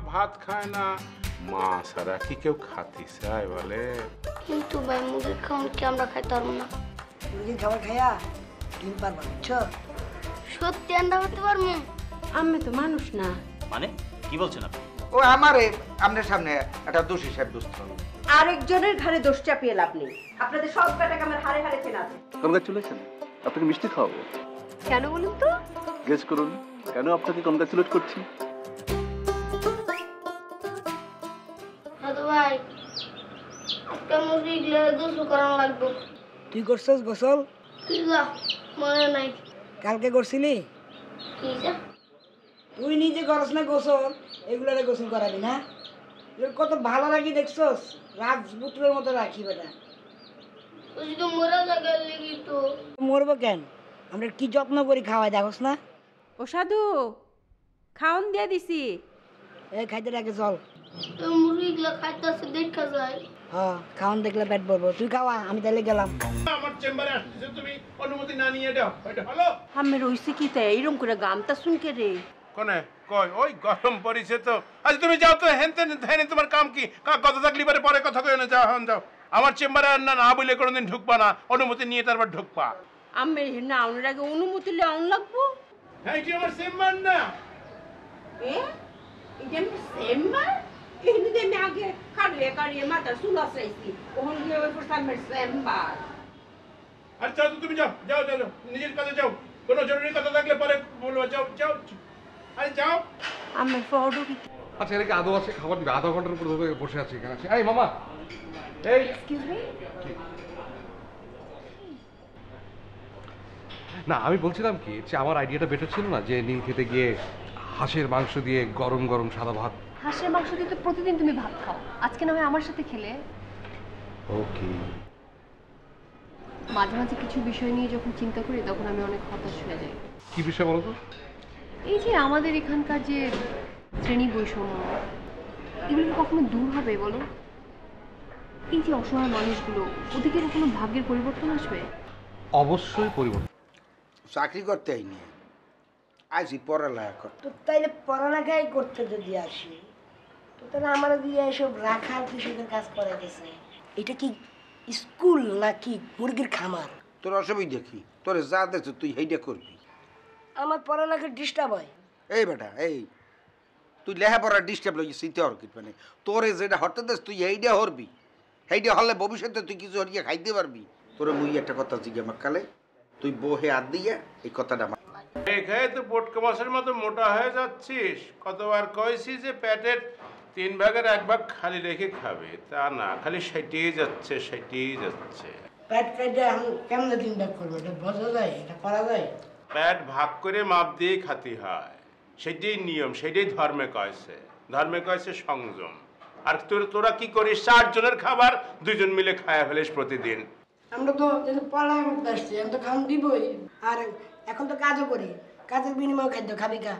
ভাত খায় না। মা সারা কি কেউ খাতি চায় বলে। কিন্তু ভাই মুরগির খাওয়ান কি আমরা খাইতে পারব না? মুরগির খাবার খাইয়া ডিম পারবা বুঝছ? সত্যি আন্ডা করতে পারব? আমি তো মানুষ না। মানে? কি বলছেন আপনি? ও আমারে আপনার সামনে একটা দোষী সাহেব দুস্থ আরেকজনের ঘাড়ে দোষ চাপিয়ে লাভ নেই। আপনাদের সব কাটাকে আমার হারে হারে চেনা আছে। কনগ্রাচুলেশন আপনাকে মিষ্টি খাওয়াবো। কেন বলুন তো? গেস করুন কেন আপনাকে কনগ্রাচুলেট করছি? আজকে গোসল করানো লাগবে। তুই করছস গোসল? মনে নাই। কালকে করছিলি? কি তুই নিজে করস না গোসল এগুলারে গোসল করাবি না। কত ভালো লাগি দেখছস রাজপুত্রের মতো রাখি বেটা। মরবো কেন? আমরা কি যত্ন করি খাওয়াই দেখোস না? ও সাধু খাওন দিয়ে দিছি। এই খাইতে রাখে চল। খাইতেছে দেখা যায়। হ্যাঁ খাওয়ান দেখলে পেট ভরবো। তুই খাওয়া আমি তাহলে গেলাম। আমার চেম্বারে আসছে তুমি অনুমতি না নিয়ে দাও এটা হলো আমি রইছি কি তাই এইরকম করে গামটা শুনকে রে। কোনে? কই ওই গরম পড়িছে তো। আজ তুমি যাও তো হেনতে হেনে তোমার কাম কি? কা কথা থাকলি পরে পরে কথা কই না যাও হন যাও। আমার চেম্বারে আর না না বলে কোনোদিন ঢুকবা না। অনুমতি নিয়ে তারপর ঢুকবা। আমি না আউনের আগে অনুমতি লাগবো? হ্যাঁ এটি আমার চেম্বার না। এ? এটা দিয়ে আমি আগে কাটলে কাটিয়ে মাথা চুলা চাইছি ওখান গিয়ে ওই পর আমার সেম্বার আর যাও তো তুমি যাও যাও যাও নিজের কাজে যাও। কোনো জরুরি কথা থাকলে পরে বলব যাও যাও। আরে যাও। আমি ফটো কি আচ্ছা এদিকে আদৌ আছে খাবার দিবে? আধা ঘণ্টার উপর ধরে বসে আছি এখানে আছি। এই মামা। এই। না আমি বলছিলাম কি যে আমার আইডিয়াটা বেটার ছিল না যে নীল খেতে গিয়ে হাঁসের মাংস দিয়ে গরম গরম সাদা ভাত হাঁসের মাংস দিয়ে তো প্রতিদিন তুমি ভাত খাও। আজকে না হয় আমার সাথে খেলে। ওকে। মাঝে মাঝে কিছু বিষয় নিয়ে যখন চিন্তা করি তখন আমি অনেক হতাশ হয়ে যাই। কি বিষয় বলো তো এই যে আমাদের এখানকার যে শ্রেণি বৈষম্য এগুলো কখনো দূর হবে বলো? এই যে অসহায় মানুষগুলো ওদিকে কখনো ভাগ্যের পরিবর্তন আসবে? অবশ্যই পরিবর্তন। চাকরি করতে আইনি। আইসি পড়ালেখা কর। তো তাইলে পড়ালেখাই করতে যদি আসি তো তাহলে আমার দিয়ে এসব রাখাল কৃষকের কাজ করে গেছে এটা কি স্কুল নাকি মুরগির খামার? তোর অসুবিধা কি? তোর যা দেখছ তুই সেইটা করবি। আমার পড়ালেখার ডিস্টার্ব হয়। এই বেটা এই। তুই লেখাপড়া ডিস্টার্ব লই সিতে হর কি মানে। তোরে যেটা হরতে দেস তুই এইটা হরবি। সেইটা হলে ভবিষ্যতে তুই কিছু হরিয়ে খাইতে পারবি। তোরে মুই একটা কথা জিজ্ঞা আমার কালে তুই বহে হাত দিয়া এই কথাটা আমার এই খেয়ে তো পোটকা মাছের মতো মোটা হয়ে যাচ্ছিস। কতবার কইছি যে পেটের তিন ভাগের এক ভাগ খালি রেখে খাবে তা না খালি সেটিয়ে যাচ্ছে সেটিয়ে যাচ্ছে। কেটে কেমনে দিন ব্যাক করব? এটা বোঝা যায়? এটা করা যায়? পেট ভাগ করে মাপ দিয়ে খাতি হয়। সেটাই নিয়ম সেটাই ধর্মে কয়েছে ধর্মে কয়েছে সংযম। আর তোর তোরা কি করিস? চারজনের খাবার দুজন মিলে খায়া ফেলিস প্রতিদিন। আমরা তো পড়ালেখা আসছি আমি তো খাওয়ান দিবই। আর এখন তো কাজও করি। কাজের বিনিময়ে খাদ্য খাবি কা?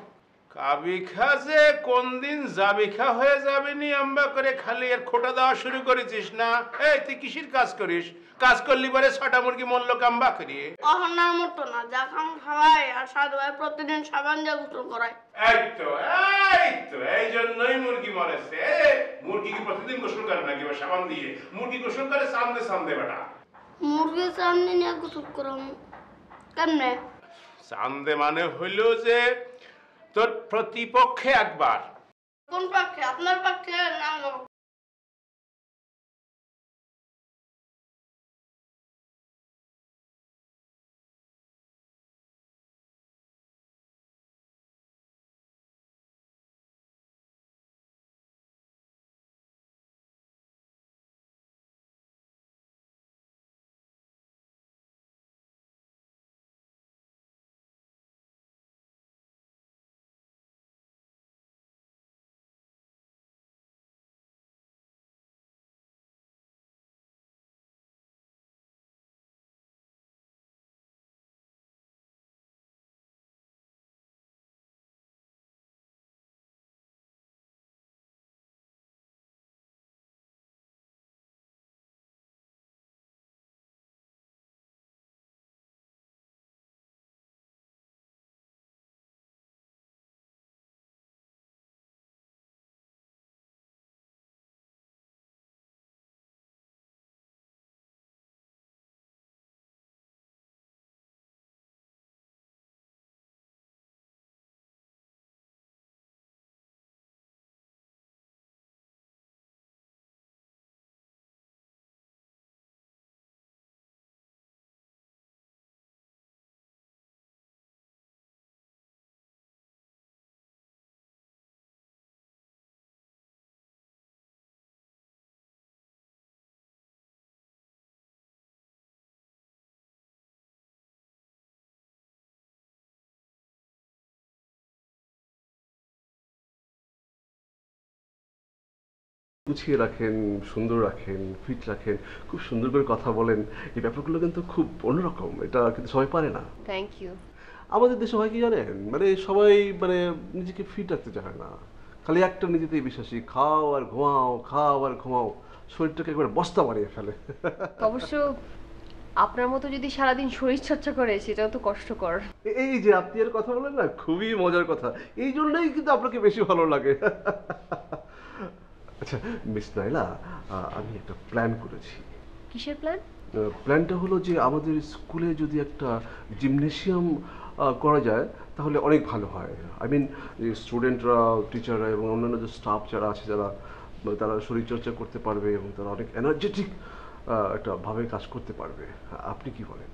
কাবিখা যে কোন দিন জাবিখা হয়ে যাবে নি আম্বা করে খালি আর খোটা দেওয়া শুরু করেছিস না? এই তুই কিসির কাজ করিস? কাজ করলি পরে ছটা মুরগি মূল্য কাম্বা করি। অহনার মতো না যা খাম খাওয়াই আর সাধু ভাই প্রতিদিন সাবান দিয়ে গোসল করায় এই তো এই তো এই জন্যই মুরগি মরেছে। মুরগি কি প্রতিদিন গোসল করে নাকি বা সাবান দিয়ে? মুরগি গোসল করে সামনে সামনে বেটা। মুরগির সামনে নিয়ে গোসল করাম। কেমনে? সামনে মানে হইল যে তোর প্রতিপক্ষে একবার। কোন পক্ষে? আপনার পক্ষে না গুছিয়ে রাখেন সুন্দর রাখেন ফিট রাখেন খুব সুন্দর করে কথা বলেন। এই ব্যাপারগুলো কিন্তু খুব অন্যরকম এটা কিন্তু সবাই পারে না। থ্যাংক ইউ আমাদের দেশে হয় কি জানেন? মানে সবাই মানে নিজেকে ফিট রাখতে চায় না। খালি একটা নিজেতেই বিশ্বাসী খাও আর ঘুমাও খাও আর ঘুমাও শরীরটাকে একবার বস্তা বানিয়ে ফেলে। অবশ্য আপনার মতো যদি সারাদিন শরীর চর্চা করে সেটাও তো কষ্টকর। এই যে আপনি আর কথা বলেন না খুবই মজার কথা। এই জন্যই কিন্তু আপনাকে বেশি ভালো লাগে। আচ্ছা মিস নাইলা আমি একটা প্ল্যান করেছি। কিসের প্ল্যান? প্ল্যানটা হলো যে আমাদের স্কুলে যদি একটা জিমনেশিয়াম করা যায় তাহলে অনেক ভালো হয়। আই মিন স্টুডেন্টরা টিচাররা এবং অন্যান্য যে স্টাফ যারা আছে যারা তারা শরীরচর্চা করতে পারবে এবং তারা অনেক এনার্জেটিক একটা ভাবে কাজ করতে পারবে। আপনি কি বলেন?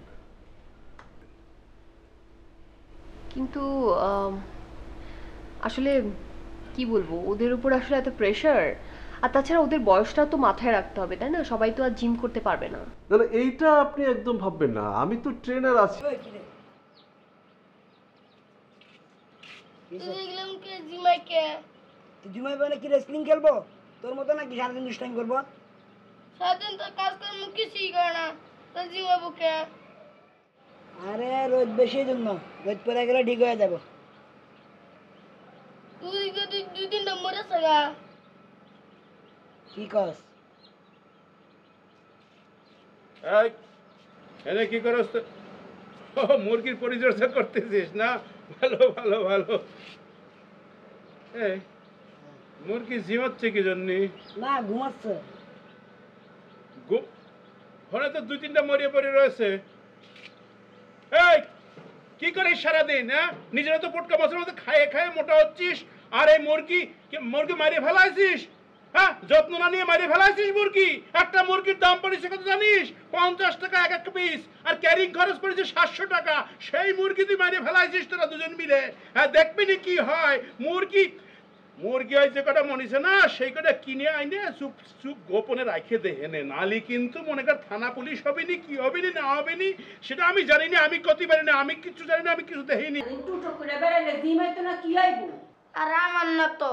কিন্তু আসলে কি বলব? ওদের উপর আসলে এত প্রেশার আর তাছাড়া ওদের বয়সটা তো মাথায় রাখতে হবে তাই না? সবাই তো আর জিম করতে পারবে না। না না এইটা আপনি একদম ভাববেন না। আমি তো ট্রেনার আছি। দেখলাম কে জিমাইকে? তুই জুমাই মানে কি রেসলিং খেলব? তোর মতো নাকি সারাদিন দুষ্টাইম করব? সারাদিন তো কিছুই করে না তো কে? আরে রোদ বেশি জন্য। রোদ পরে গেলে ঠিক হয়ে যাব। তুই দুই তিনটা মরে কি কস? এই এনে কি করস তো? ও মুরগির পরিচর্যা করতেছিস না? ভালো ভালো ভালো। এই মুরগি ঝিমাচ্ছে কি জন্যে? না ঘুমাচ্ছে। ঘরে তো দুই তিনটা মরিয়ে পড়ে রয়েছে। এই কি করিস সারাদিন হ্যাঁ? নিজেরা তো পোটকা মাছের মতো খায়ে খায়ে মোটা হচ্ছিস। আর এই মুরগি কি- মুরগি মারিয়ে ফেলাইছিস? হ্যাঁ যত্ন না নিয়ে মারিয়ে ফেলাইছিস মুরগি? একটা মুরগির দাম পড়েছে কত জানিস? পঞ্চাশ টাকা এক এক পিস আর ক্যারিং খরচ পড়েছে সাতশো টাকা। সেই মুরগি তুই মারিয়ে ফেলাইছিস তোরা দুজন মিলে। হ্যাঁ দেখবি নি কি হয়। মুরগি মুরগি হয় যে কটা মনিছে না সেই কটা কিনে আইনে চুপ চুপ গোপনে রাখে দে এনে নালি কিন্তু মনে কর থানা পুলিশ হবে নি কি হবে নি না হবে নি সেটা আমি জানি না আমি কতি পারি না আমি কিছু জানি না আমি কিছু দেখিনি। টুটো করে বেড়াইলে জিমাই তো না কি আইব? আর আমার না তো।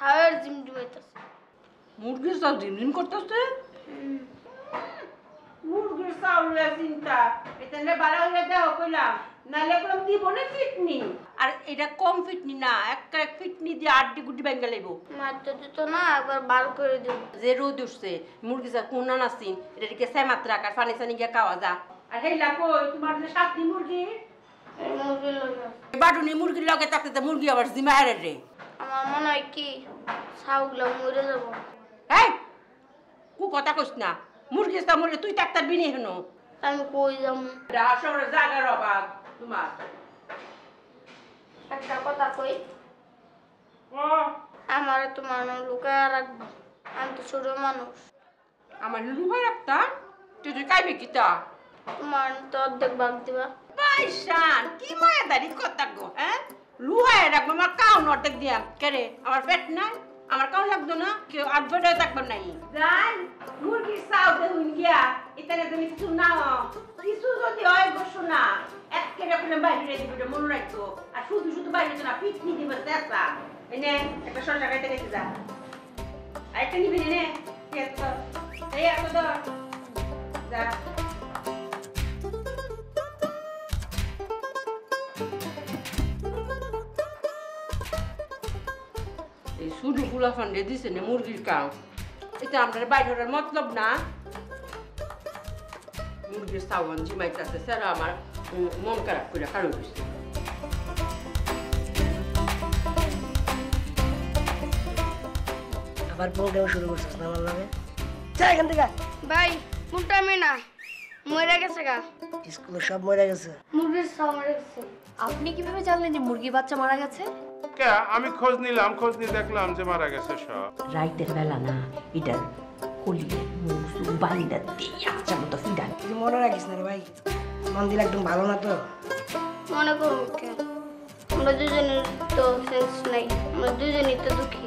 সাহের জিম জিমাইতেছে মুরগির চাল ডিম ডিম করতেছে? মুরগির চাউলে চিন্তা এখানে বাড়া হলে দেহ কইলাম। নাহলে কইলাম দিব না ফিটনি আর এটা কম ফিটনি না একটা ফিটনি দিয়ে আড্ডি গুটি ভেঙে লাইব। মারতে দিত না একবার বার করে দেব। যে রোদ উঠছে মুরগি যা কোনা নাসিন সেমাত রাখ আর পানি সানি গিয়ে খাওয়া যা। আর হেইলা কই তোমার যে সাতটি মুরগি? এই মুরগির লগে বাডুনি মুরগির লগে থাকতে মুরগি আবার জিমা হারে রে। আমার মনে হয় কি? ছাউগুলো মরে যাব। এই কু কথা কইস না। মুরগি তা মরলে তুই ডাক্তার বিনি হেন। আমি কই যাব শহরে জাগার অভাব তোমার। একটা কথা কই? আমার তো মানুষ লুকায় রাখব। আমি তো ছোট মানুষ। আমার লুহাই একটা তুই তুই কাইবে কিতা? তোমার তো অর্ধেক ভাগ দিবা। পাইসান কি মায়াদারি কথা গো হ্যাঁ? লুহাই রাখব, আমার কাউন অর্ধেক দিয়াম কেরে আমার পেট নাই, আমার কাউন লাগতো না, কেউ আধবেটায় থাকবার নাই। যাই, মুরগির চাও দেহুন গিয়া এখানে তুমি কিছু নাও। কিছু যদি হয় গো শোনা একেরে করে বাইরে দিবে মনে রাখতো আর শুধু শুধু বাইরে তো না পিটনি দিবে চেষ্টা এনে একটা শশা খাইতে গেছে যা। আরেকটা নিবি নে এই এত ধর যা। শুধু গুলা ফান্ডে দিছে না মুরগির কাউ। এটা আমরা বাইরে হওয়ার মতলব না। মুরগির সাবান জিমাইতেছে স্যার আমার মন খারাপ করে কারণ হয়েছে আবার প্রোগ্রাম শুরু করছিস না আমার নামে? চা এখান থেকে ভাই মুখটা আমি না মরে গেছে গা। স্কুলে সব মরে গেছে। মুরগির ছাউ মরে গেছে। আপনি কীভাবে জানলেন যে মুরগি বাচ্চা মারা গেছে? কে? আমি খোঁজ নিলাম খোঁজ নিয়ে দেখলাম যে মারা গেছে সব। রাইতের বেলা না এটা কলি মুসু বালিটা দিয়ে আচ্ছা মতো ফিডান তুই মনে রাখিস না রে ভাই মন দিলে একদম ভালো না তো? মনে করুন কে? আমরা দুজনের তো সেন্স নাই আমরা দুজনই তো দুঃখী।